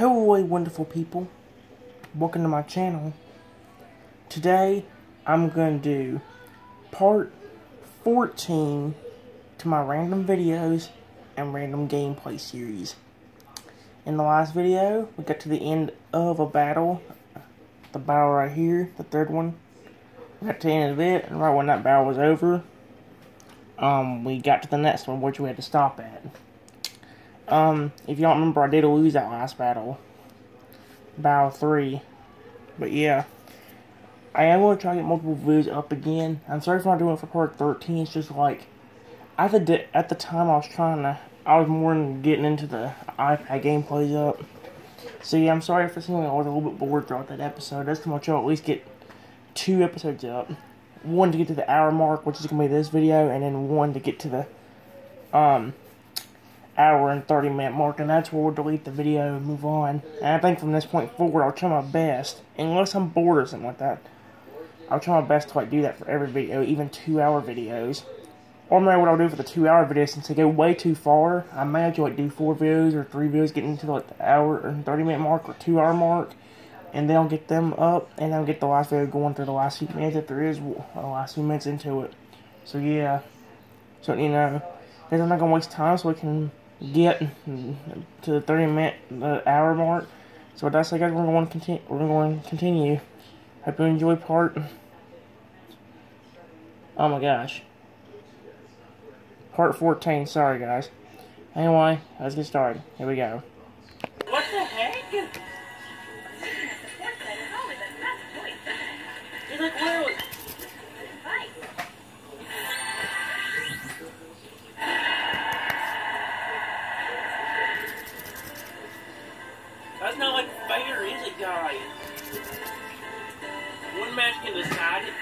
Hello, wonderful people. Welcome to my channel. Today, I'm going to do part 14 to my random videos and random gameplay series. In the last video, we got to the end of a battle. The battle right here, the third one. We got to the end of it, and right when that battle was over, um, we got to the next one, which we had to stop at. Um, if don't remember, I did lose that last battle. Battle 3. But yeah. I am going to try to get multiple views up again. I'm sorry for not doing it for part 13. It's just like, at the, at the time I was trying to, I was more than getting into the iPad gameplays up. So yeah, I'm sorry if for seeming I was a little bit bored throughout that episode. That's to much I'll at least get two episodes up. One to get to the hour mark, which is going to be this video, and then one to get to the, um, hour and 30 minute mark, and that's where we'll delete the video and move on. And I think from this point forward, I'll try my best, unless I'm bored or something like that. I'll try my best to like do that for every video, even two hour videos. Or maybe what I'll do for the two hour videos, since they go way too far, I may to like do four videos or three videos getting into like the hour and 30 minute mark or two hour mark. And then I'll get them up, and I'll get the last video going through the last few minutes if there is the last few minutes into it. So yeah, so you know, because I'm not gonna waste time, so we can get to the 30 minute the hour mark. So that's like guys, we're going to continue. We're going to continue. Hope you enjoy part. Oh my gosh. Part 14. Sorry guys. Anyway, let's get started. Here we go. What the heck? Like, where fair, is it, guys? One match can decide it.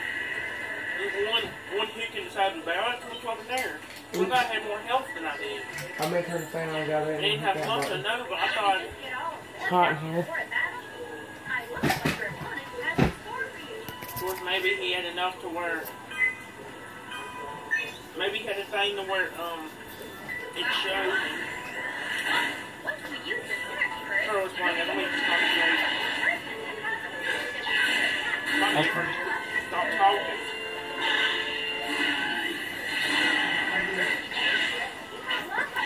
There's one, one who can decide the balance. Which one's there? One guy had more health than I did. I made her the fan I got I didn't have much to know, but I thought Hot in here. Of course, maybe he had enough to where. Maybe he had a thing to where um it showed. We talk Okay. Stop talking.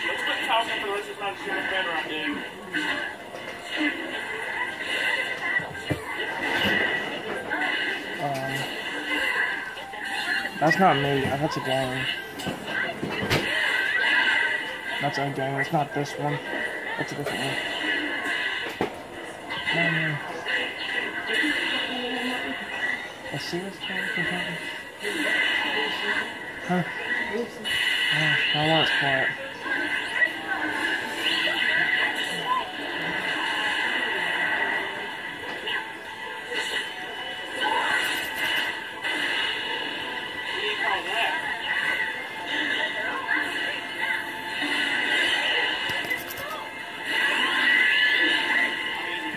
Let's talking for the rest of I do. Um, that's not me. That's a game. That's a game. It's not this one. That's a different one. Um, a serious character? Huh? Oh, I want to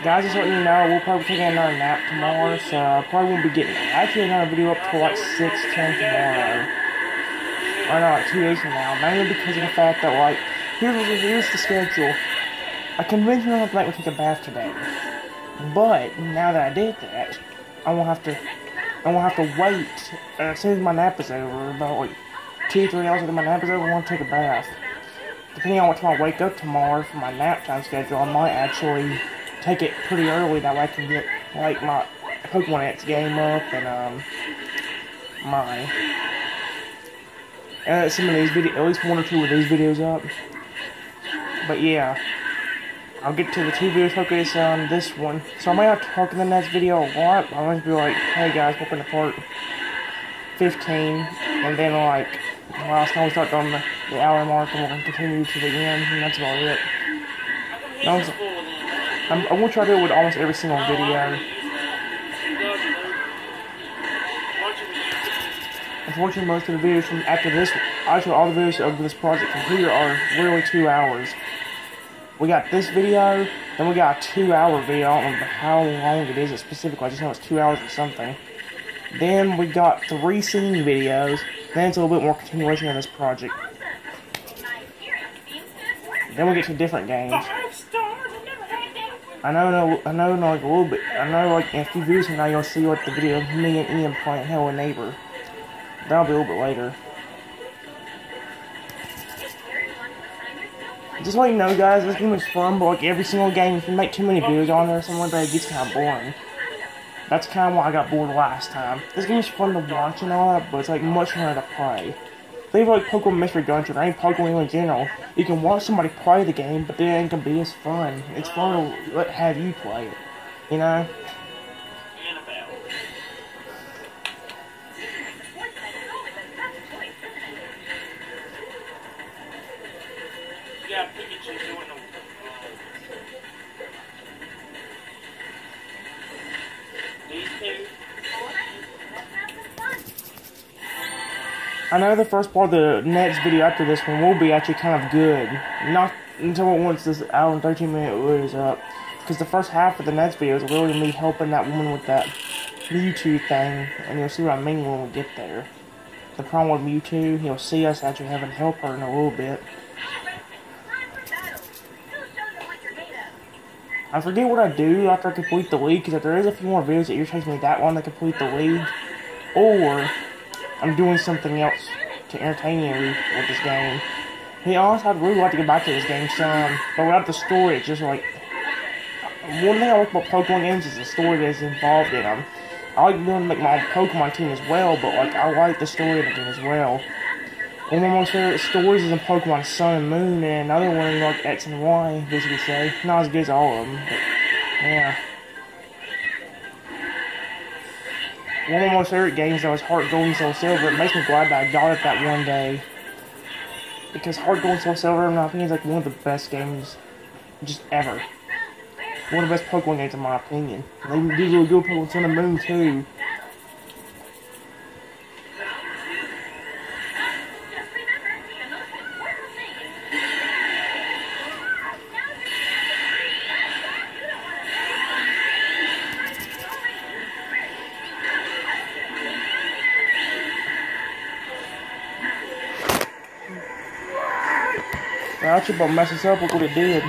Guys, just letting you know, we'll probably be taking another nap tomorrow, so I probably won't be getting actually another video up till like 6, 10 tomorrow. Or no, like two days from now. Mainly because of the fact that, like, here's, here's the schedule. I conventionally have to take a bath today. But, now that I did that, I won't have to, I won't have to wait, uh, as soon as my nap is over, about like two, three hours after my nap is over, I want to take a bath. Depending on what time I wake up tomorrow for my nap time schedule, I might actually take it pretty early that way I can get like my Pokemon X game up and um my uh, some of these video at least one or two of these videos up. But yeah. I'll get to the two videos focus on this one. So I might not talk in the next video a lot. I might be like, hey guys, welcome to part 15 and then like last time we start on the, the hour mark and we'll continue to the end and that's about it. I'm, I'm gonna try to do it with almost every single video. Unfortunately, most of the videos from after this, actually all the videos of this project from here are really two hours. We got this video, then we got a two-hour video. I don't remember how long it is specifically. I just know it's two hours or something. Then we got three scene videos. Then it's a little bit more continuation of this project. Then we get to different games. I know, no, I know, like a little bit. I know, like in a few videos from now, you'll see like the video of me and Ian playing Hello Neighbor. That'll be a little bit later. Just let you know, guys, this game is fun, but like every single game, if you make too many videos on there or something like that, it gets kind of boring. That's kind of why I got bored last time. This game is fun to watch and all that, but it's like much harder to play. Leave like Pokemon Mystery Dungeon or any Pokemon in general, you can watch somebody play the game, but then it can be as fun. It's fun to have you play it, you know? I know the first part of the next video after this one will be actually kind of good. Not until once this hour and 13 minute video is up. Because the first half of the next video is literally me helping that woman with that Mewtwo thing. And you'll see what I mean when we get there. The problem with Mewtwo, he'll see us actually having to help her in a little bit. I forget what I do after I complete the league, because if there is a few more videos that you're chasing me that one to complete the league, or I'm doing something else to entertain you with this game. To be honest, I'd really like to get back to this game some, um, but without the story, it's just like one thing I like about Pokemon games is the story that's involved in them. I like able to make my Pokemon team as well, but like I like the story of the game as well. One of my favorite stories is in Pokemon Sun and Moon, and another one like X and Y, as you say. Not as good as all of them, but yeah. One of my most favorite games that was Heart Gold and Soul Silver. It makes me glad that I got it that one day. Because Heart Gold and Soul Silver, in my opinion, is like one of the best games just ever. One of the best Pokemon games in my opinion. They do really good Pokemon Sun and Moon too. I actually about mess this up with what it did.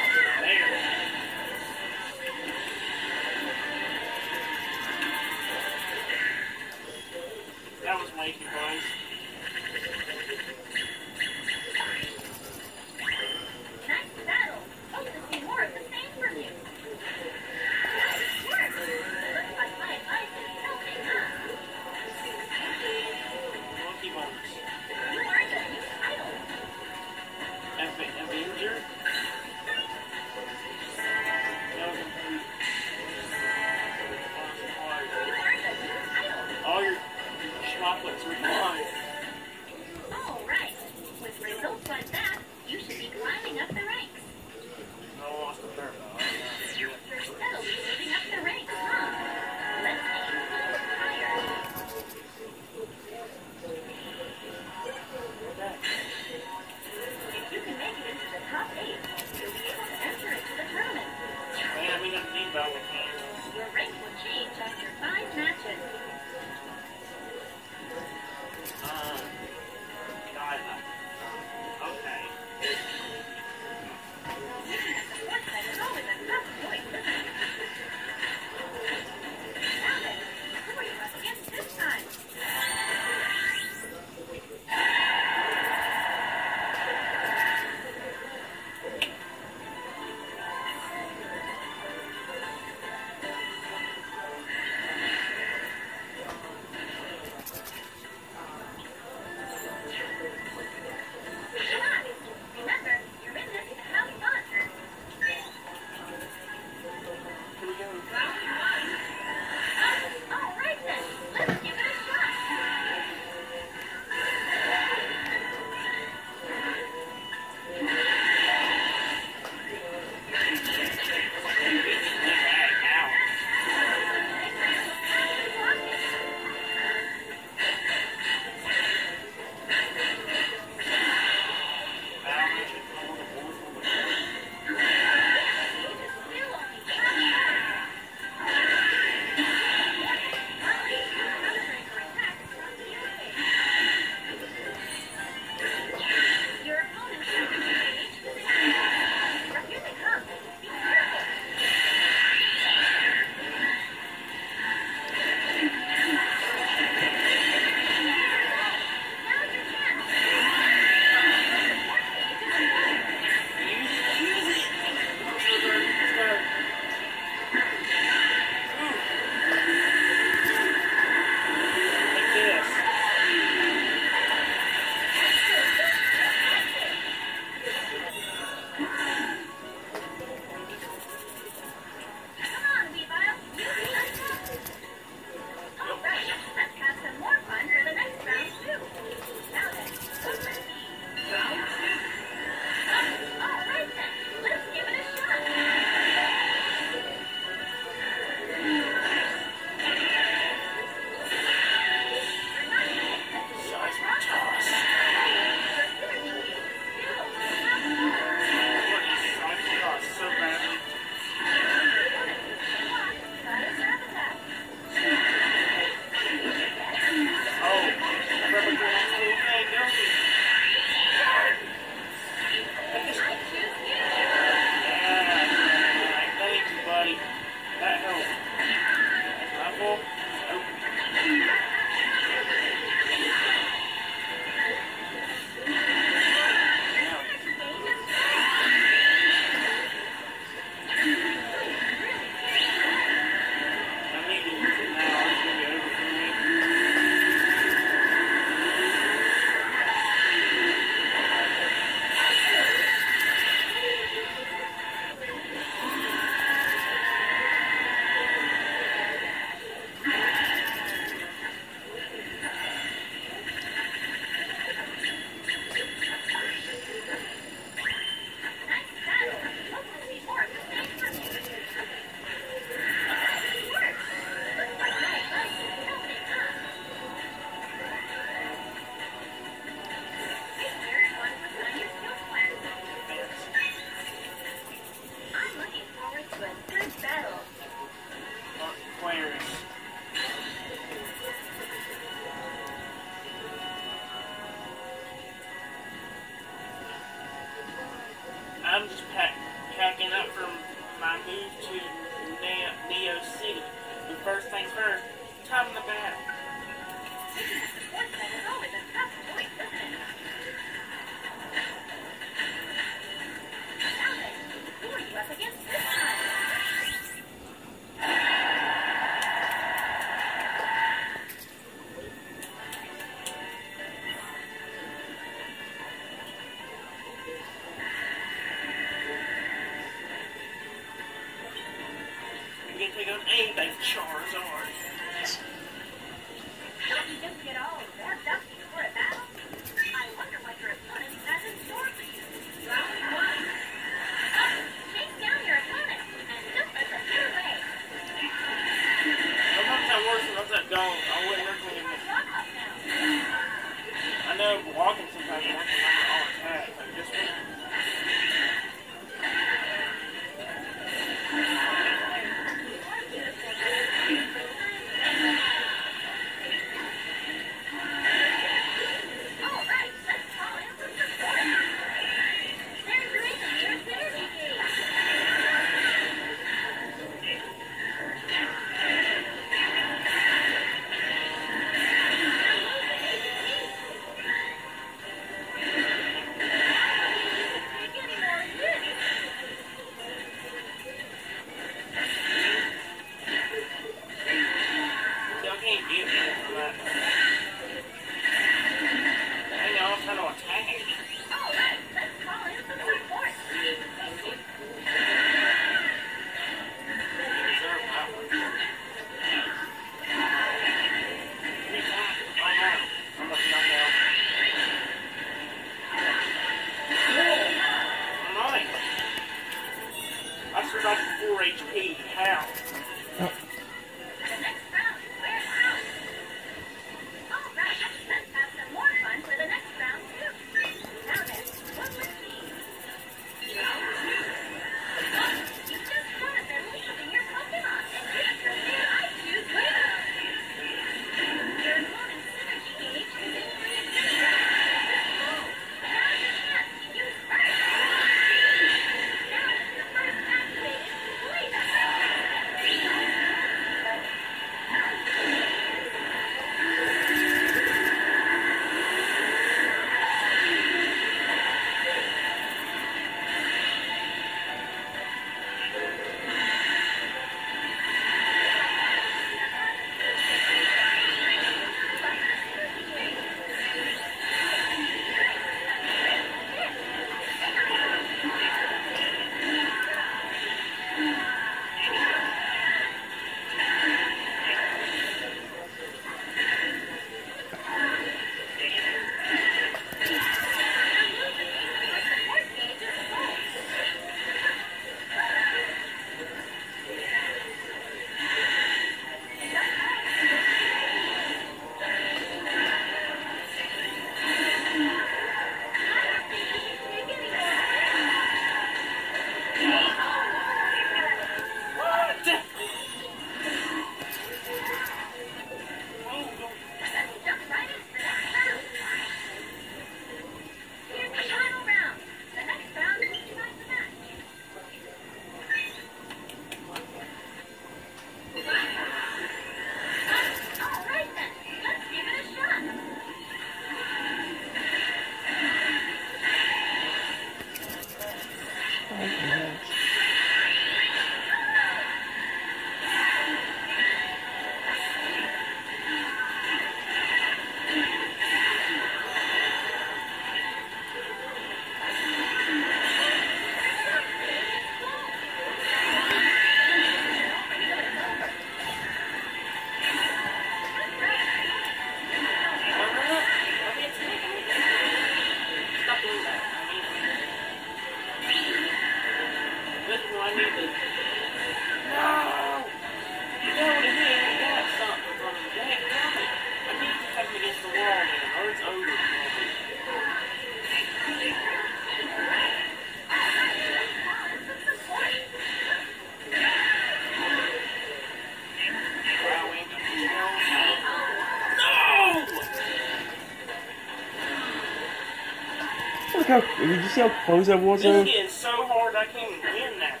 See how close that was? This Though? is so hard I can't even win that.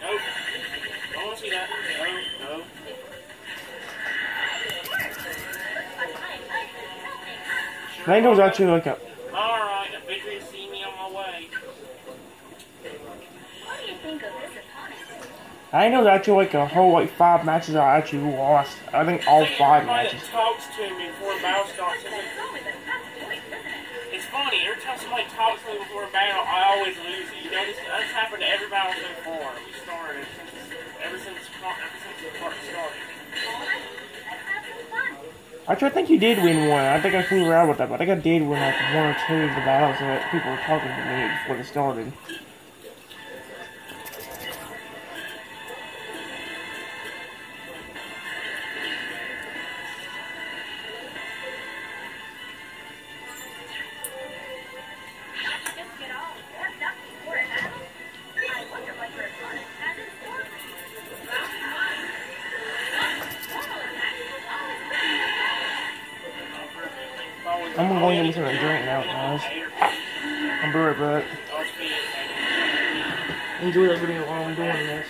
Nope. Don't want to see that. No, no. I think it was actually like a. Alright, a victory see me on my way. What do you think of this opponent? I think actually like a whole like five matches I actually lost. I think all five Everybody matches. Me before a battle, I always lose it. You notice that's happened to every battle so far. We started ever since ever since the part started. I think you did win one. I think I flew around with that, but I think I did win like one or two of the battles that people were talking to me before they started. Get me something to drink now, guys. I'll be right back. Enjoy that video while I'm doing this.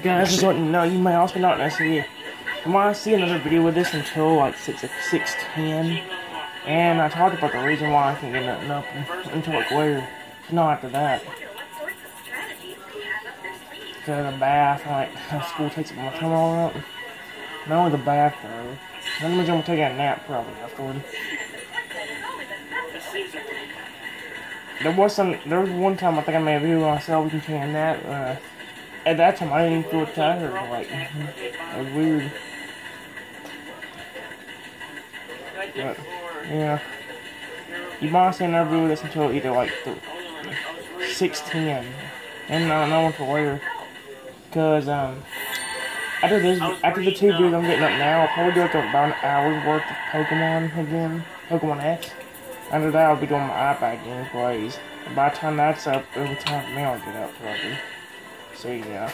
Guys just want to know, you may also not necessarily want to see another video with this until like 6, 610. And I talked about the reason why I can't get nothing up until like later. Not after that. To the bath, like school takes up my time all up. Not only the bath though. I'm gonna take a nap probably afterward. There was some. There was one time I think I made a video myself. We can take a nap. Uh, at that time, I didn't feel tired. Like it was weird. Before. Yeah. You might see another video with this until either like the six ten, and not no one for later. Cause um, after this, after the two videos I'm getting up now, I'll probably do like about an hour's worth of Pokemon again, Pokemon X. After that, I'll be doing my iPad gameplays. By the time that's up, be time for me get up probably. So yeah.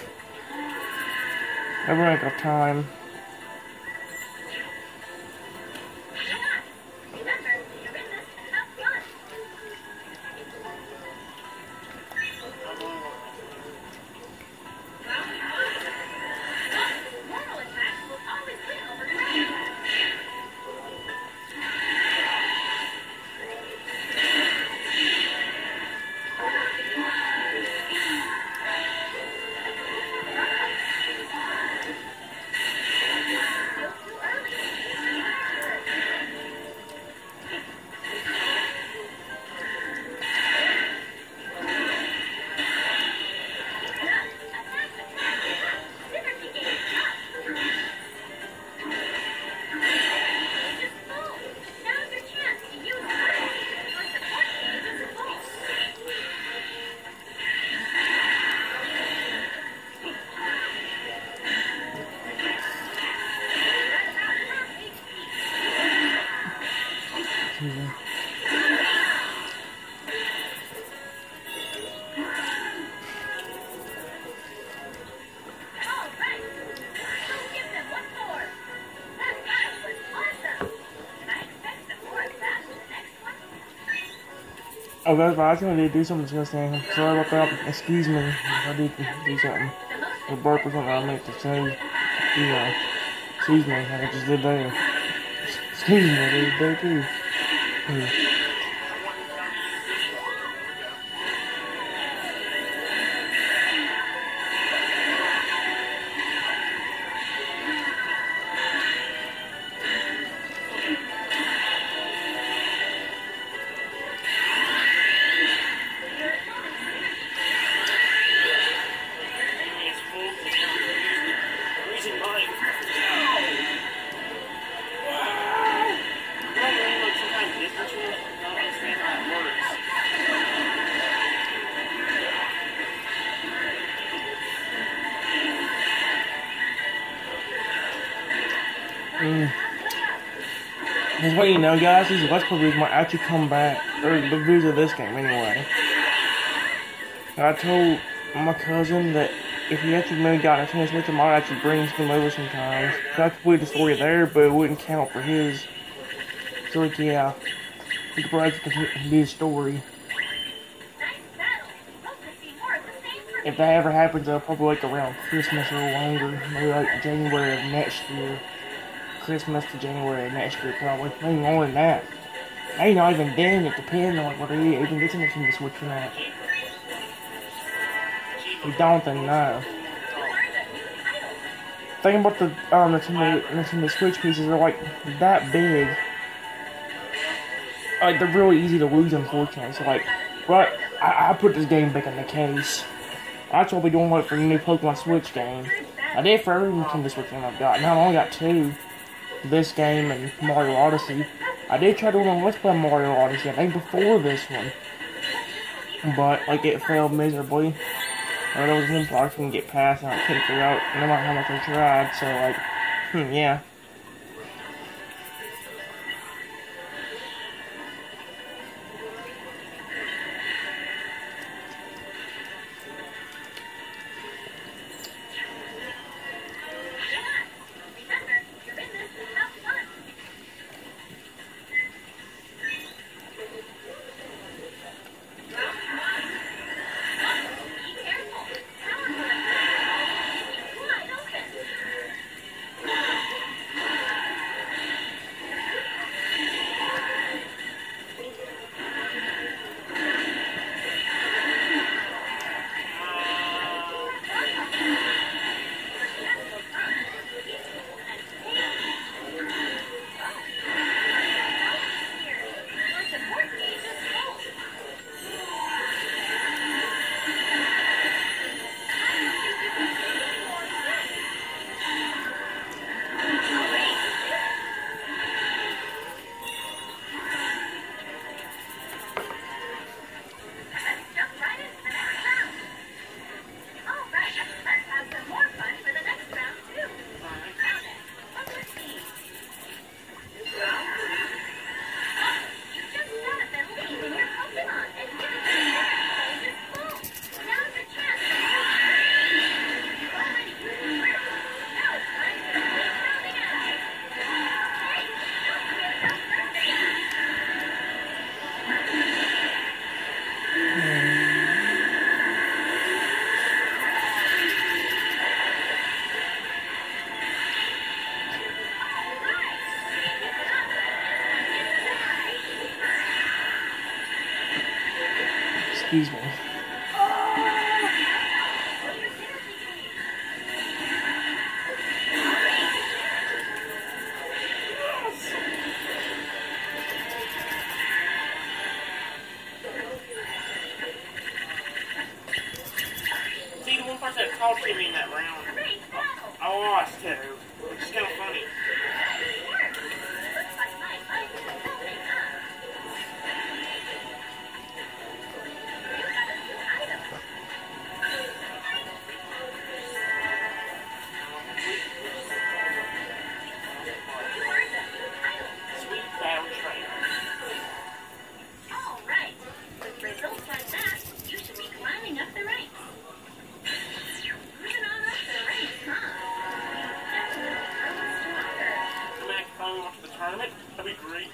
Never make up time. I was gonna do something disgusting. Sorry about that. Excuse me. I did do something. The burp was something I meant to say. You know. Excuse me, I just did there. Excuse me, I did there too. Hmm. Mm. Just what you know, guys, these Let's Play might actually come back, or the videos of this game anyway. I told my cousin that if he actually maybe got a chance with him, actually bring him over sometimes. So I could complete the story there, but it wouldn't count for his. So like, yeah, he could probably continue his story. If that ever happens, it'll probably like around Christmas or longer, maybe like January of next year. Christmas to January next year, probably. Maybe more than that. Maybe not even then. It depends on whether he even gets into the Switch or not. We don't then know. Thing about the um Nintendo, Nintendo Switch pieces are like that big. Like they're really easy to lose, unfortunately. So like, right, I, I put this game back in the case. That's what we doing like for the new Pokemon Switch game. I did for every Nintendo Switch game I've got. Now I only got two. This game and Mario Odyssey. I did try doing a Let's Play Mario Odyssey, I think before this one. But, like, it failed miserably. Or there was one part I couldn't get past and I couldn't figure out no matter how much I tried, so, like, hmm, yeah. Excuse me. Tournament? That'd be great.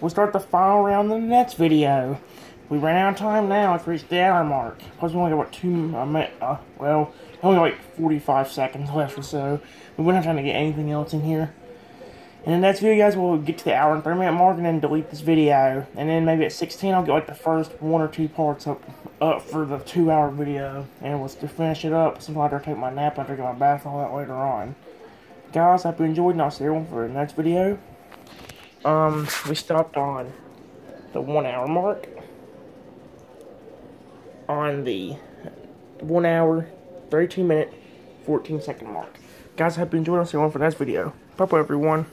We'll start the final round in the next video. We ran out of time now, it's reached the hour mark. Plus we only got what two, uh, uh, well, only like 45 seconds left or so. We wouldn't have time to get anything else in here. In the next video guys, we'll get to the hour and 30 minute mark and then delete this video. And then maybe at 16 I'll get like the first one or two parts up, up for the two hour video. And we'll just finish it up. Sometimes I'll take my nap after I get my bath and all that later on. Guys, I hope you enjoyed and I'll see everyone for the next video. Um, we stopped on the one hour mark. On the one hour, 32 minute, 14 second mark. Guys, I hope you enjoyed. I'll see you on for the next video. Bye bye, everyone.